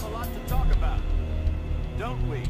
have a lot to talk about, don't we?